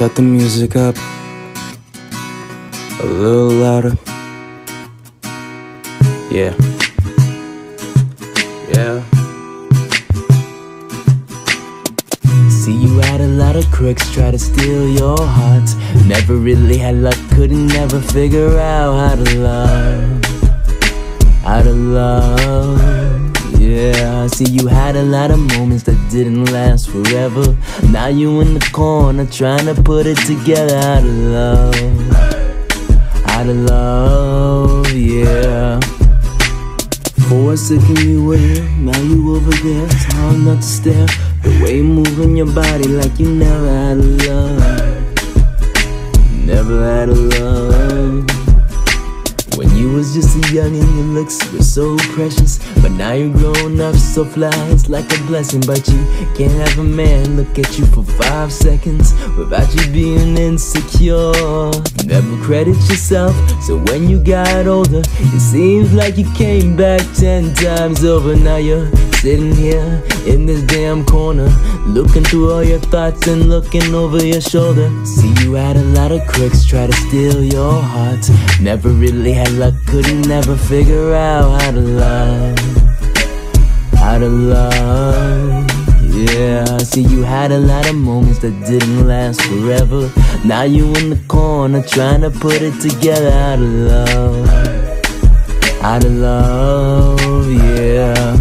Cut the music up a little louder. Yeah. Yeah. See you had a lot of crooks try to steal your heart. Never really had luck, couldn't never figure out how to love. How to love. Yeah, I see you had a lot of moments that didn't last forever. Now you in the corner trying to put it together. out of love. Out of love, yeah. For a second you were here, now you over there. It's hard not to stare. The way you moving your body like you never had a love. Never had a love. When you was just a youngin', your looks were so precious. But now you're grown up, so fly, it's like a blessing. But you can't have a man look at you for five seconds without you being insecure. Never credit yourself, so when you got older, it seems like you came back ten times over. Now you're sitting here in this damn corner, looking through all your thoughts and looking over your shoulder. See, you had a lot of crooks try to steal your heart. Never really had luck, couldn't never figure out how to love. How to love. Yeah, see, you had a lot of moments that didn't last forever. Now you in the corner trying to put it together. How to love. How to love, yeah.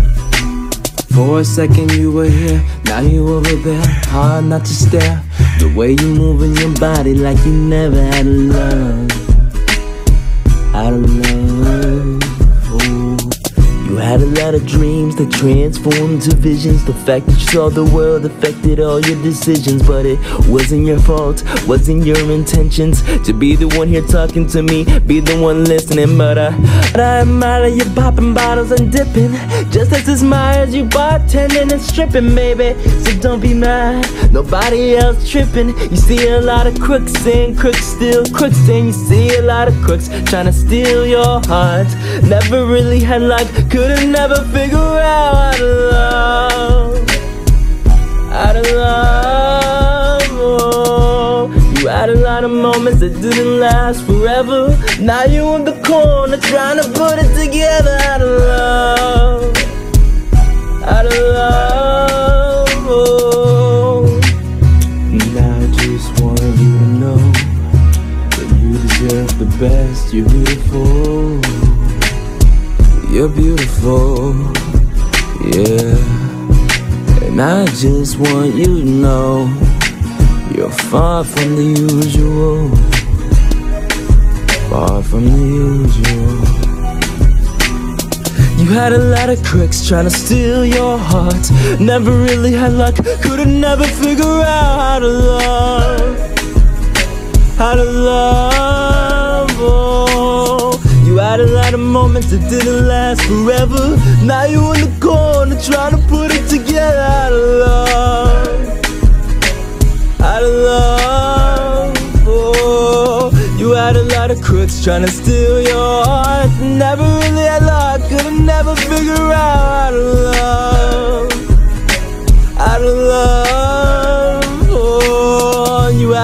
For a second you were here, now you over there. Hard not to stare. The way you moving your body like you never had a love. Had a love. Had a lot of dreams that transformed to visions. The fact that you saw the world affected all your decisions, but it wasn't your fault, wasn't your intentions to be the one here talking to me, be the one listening. But I, but I admire you popping bottles and dipping, just as admire you bartending and stripping, baby. So don't be mad, nobody else tripping. You see a lot of crooks and crooks still crooks, and you see a lot of crooks trying to steal your heart. Never really had luck couldn't never figure out how to love, how to love. Oh. You had a lot of moments that didn't last forever. Now you in the corner trying to put it together. How to love, how to love. Oh. And I just want you to know that you deserve the best. You're beautiful. You're beautiful, yeah. And I just want you to know you're far from the usual. Far from the usual. You had a lot of crooks trying to steal your heart. Never really had luck, couldn't never figure out how to love. How to love. Moments that didn't last forever. Now you in the corner trying to put it together. out of love, how to love. Oh, you had a lot of crooks trying to steal your heart. Never really had luck, could've never figure out how to love, how to love.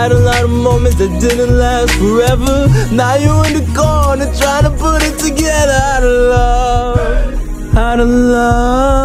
Had a lot of moments that didn't last forever. Now you in the corner trying to put it together. How to love, how to love.